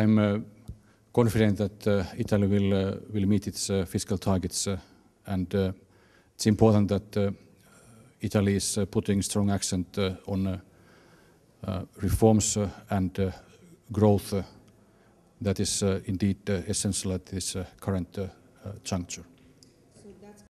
I'm uh, confident that uh, Italy uh, will meet its fiscal targets, and it's important that Italy is putting strong accent on reforms and growth that is indeed essential at this current juncture.